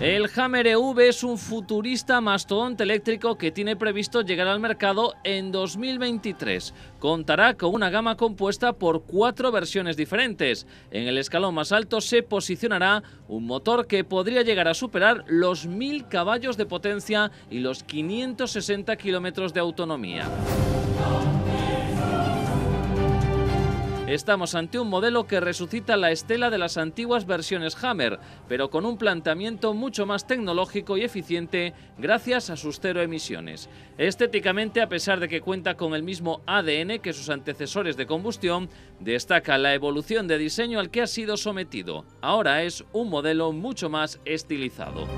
El Hammer EV es un futurista mastodonte eléctrico que tiene previsto llegar al mercado en 2023. Contará con una gama compuesta por cuatro versiones diferentes. En el escalón más alto se posicionará un motor que podría llegar a superar los 1000 caballos de potencia y los 560 kilómetros de autonomía. Estamos ante un modelo que resucita la estela de las antiguas versiones Hammer, pero con un planteamiento mucho más tecnológico y eficiente gracias a sus cero emisiones. Estéticamente, a pesar de que cuenta con el mismo ADN que sus antecesores de combustión, destaca la evolución de diseño al que ha sido sometido. Ahora es un modelo mucho más estilizado.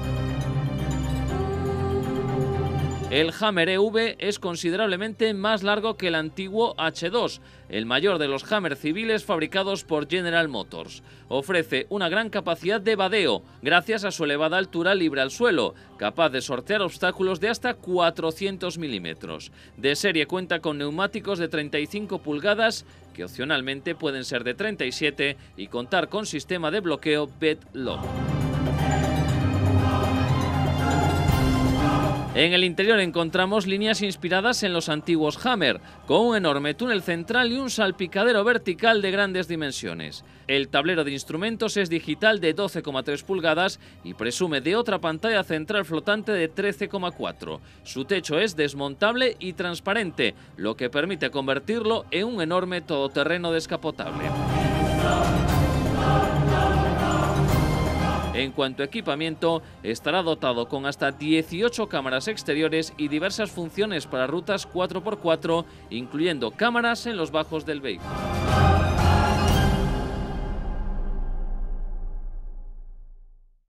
El Hammer EV es considerablemente más largo que el antiguo H2, el mayor de los Hammer civiles fabricados por General Motors. Ofrece una gran capacidad de vadeo, gracias a su elevada altura libre al suelo, capaz de sortear obstáculos de hasta 400 milímetros. De serie cuenta con neumáticos de 35 pulgadas, que opcionalmente pueden ser de 37 y contar con sistema de bloqueo Bed Lock. En el interior encontramos líneas inspiradas en los antiguos Hammer, con un enorme túnel central y un salpicadero vertical de grandes dimensiones. El tablero de instrumentos es digital de 12,3 pulgadas y presume de otra pantalla central flotante de 13,4. Su techo es desmontable y transparente, lo que permite convertirlo en un enorme todoterreno descapotable. En cuanto a equipamiento, estará dotado con hasta 18 cámaras exteriores y diversas funciones para rutas 4x4, incluyendo cámaras en los bajos del vehículo.